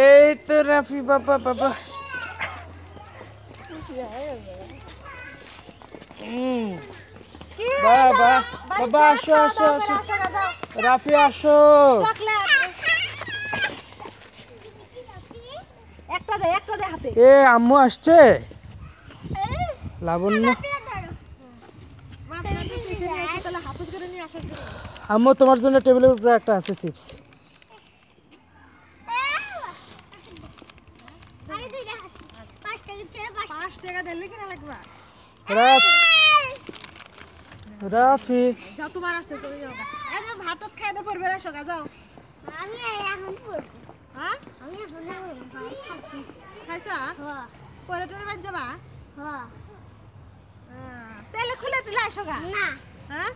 এই তো রাফি বাবা বাবা। বাবা বাবা আসো আসো আসো। রাফি আসো। এ আম্মু আসছে? লাবণ্য? আম্মু তোমার জন্য টেবিলের উপরে একটা আছে চিপস। পাঁচ টাকা দিলে কিনা লাগবা রাফ রাফি যাও তোমার আছে তুমি যাও এই ভাতত খাই দে পড়বে রে সগা যাও হ্যাঁ খাইছা পরে টরে বাজ যাবা হ্যাঁ। তাহলে খুলে টুলে আসো গা হ্যাঁ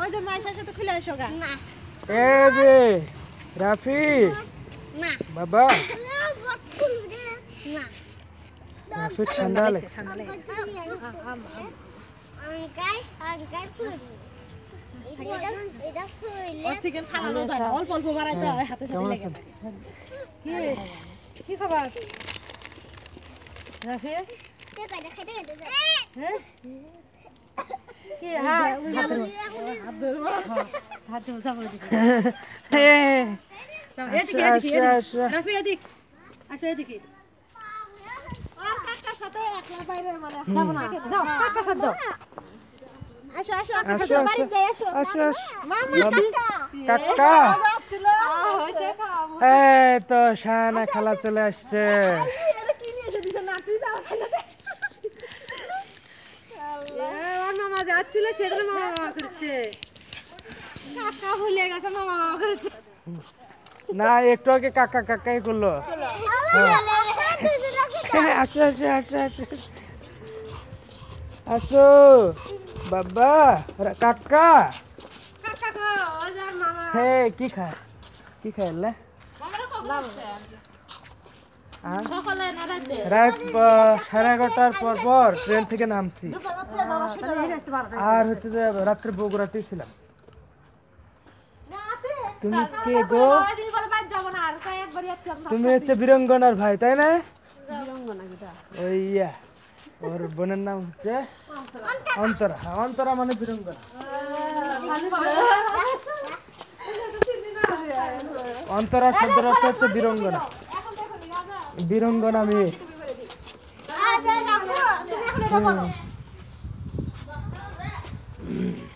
ওই যে মাইশার সাথে খুলে আসো গা এ যে রাফি বাবা রাফি ঠান্ডা লাগছে চিকেন খাওয়ানো যায় না, অল্প হয় কেমন লেগে আছেন কি? কি খবর? হ্যাঁ কি হ্যাঁ যাও, এদিকে। আসো, এদিকে। তো শাহানা খালা চলে আসছে। মামা যাচ্ছিল মামা মামা করছে। কাকা ভুলে গেছে মামা মামা করছে। না একটু আগে কাকা কাকাই করল। হ্যাঁ, আসো আসো আসো আসো আসো। বাবা কাকা। কাকা গো ও যার মামা। হে কি খায়? কি খাইলে আর সকালে না রাতে? রাত সাড়ে এগারোটার পর পর ট্রেন থেকে নামছি। আর হচ্ছে যে রাত্রে বগুড়াতে ছিলাম। তুমি কে গো? তুমি হচ্ছে বীরঙ্গনার ভাই তাই না? ওই ইয়া ওর বোনের নাম হচ্ছে অন্তরা। হ্যাঁ, অন্তরা মানে বীরঙ্গনা। অন্তরা শব্দের অর্থ হচ্ছে বীরঙ্গনা। বীরঙ্গনা মেয়ে। হুম।